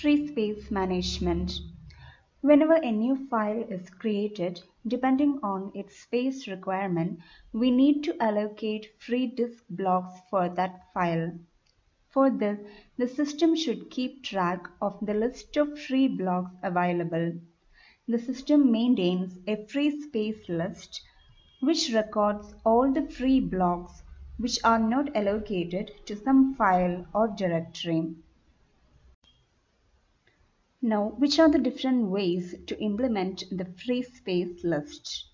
Free space management. Whenever a new file is created, depending on its space requirement, we need to allocate free disk blocks for that file. For this, the system should keep track of the list of free blocks available. The system maintains a free space list which records all the free blocks which are not allocated to some file or directory. Now, which are the different ways to implement the free space list?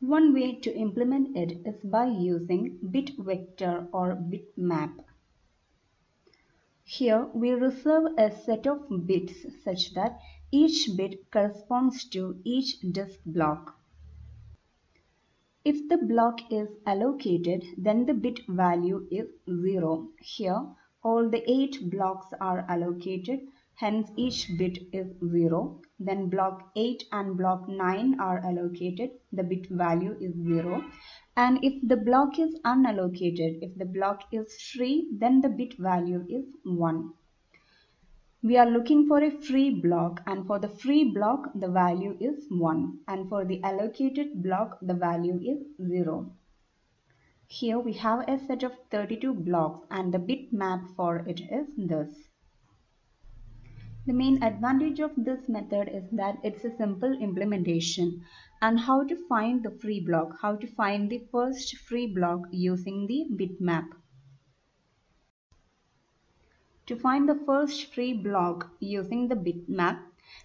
One way to implement it is by using bit vector or bitmap. Here we reserve a set of bits such that each bit corresponds to each disk block. If the block is allocated, then the bit value is 0. Here, all the 8 blocks are allocated hence each bit is 0 then block 8 and block 9 are allocated the bit value is 0 and if the block is unallocated if the block is free then the bit value is 1 we are looking for a free block and for the free block the value is 1 and for the allocated block the value is 0 here we have a set of 32 blocks and the bitmap for it is this. The main advantage of this method is that it's a simple implementation and how to find the free block, how to find the first free block using the bitmap. To find the first free block using the bitmap,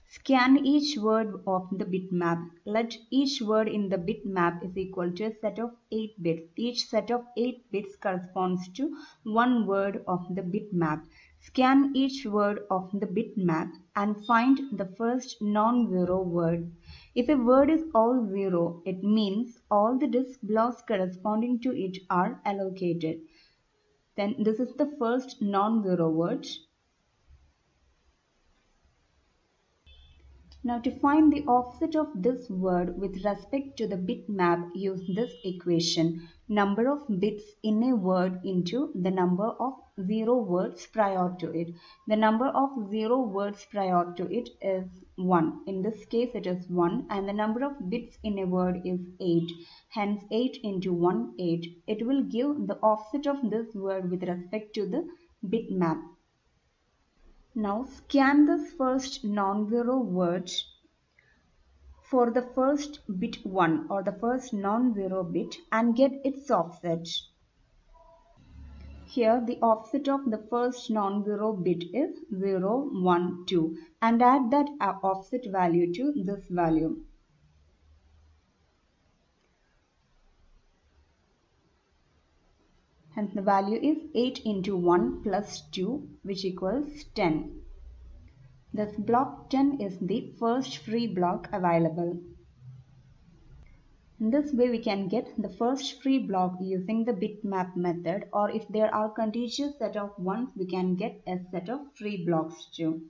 Scan each word of the bitmap. Let each word in the bitmap is equal to a set of 8 bits. Each set of 8 bits corresponds to one word of the bitmap. Scan each word of the bitmap and find the first non-zero word. If a word is all zero, it means all the disk blocks corresponding to it are allocated. Then this is the first non-zero word. Now to find the offset of this word with respect to the bitmap use this equation number of bits in a word into the number of zero words prior to it. The number of zero words prior to it is 1. In this case it is 1 and the number of bits in a word is 8. Hence 8 into 1 8. It will give the offset of this word with respect to the bitmap. Now scan this first non-zero word for the first bit 1 or the first non-zero bit and get its offset. Here the offset of the first non-zero bit is 0, 1, 2 and add that uh, offset value to this value. Hence the value is 8 into 1 plus 2 which equals 10. Thus block 10 is the first free block available. In this way we can get the first free block using the bitmap method or if there are contiguous set of ones we can get a set of free blocks too.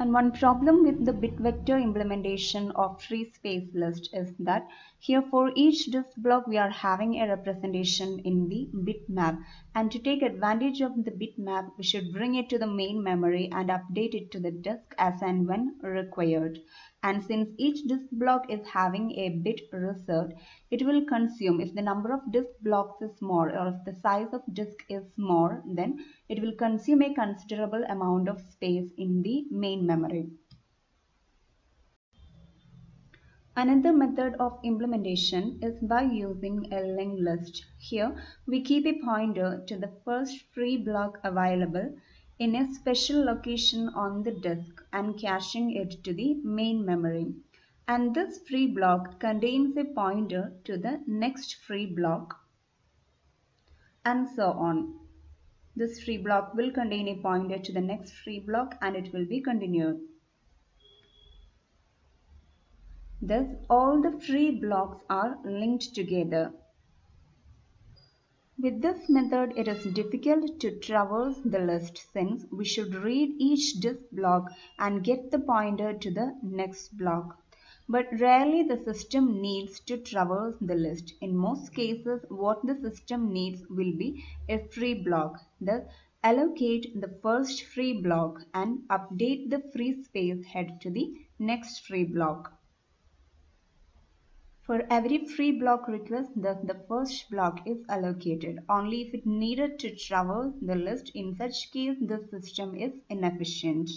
And one problem with the bit vector implementation of free space list is that here for each disk block we are having a representation in the bitmap. And to take advantage of the bitmap we should bring it to the main memory and update it to the disk as and when required. And since each disk block is having a bit reserved it will consume. If the number of disk blocks is more or if the size of disk is more then it will consume a considerable amount of space in the main memory. Another method of implementation is by using a linked list. Here we keep a pointer to the first free block available in a special location on the disk and caching it to the main memory. And this free block contains a pointer to the next free block and so on. This free block will contain a pointer to the next free block and it will be continued. Thus all the free blocks are linked together. With this method, it is difficult to traverse the list since we should read each disk block and get the pointer to the next block. But rarely the system needs to traverse the list. In most cases, what the system needs will be a free block. Thus, allocate the first free block and update the free space head to the next free block. For every free block request, thus the first block is allocated only if it needed to traverse the list. In such case, the system is inefficient.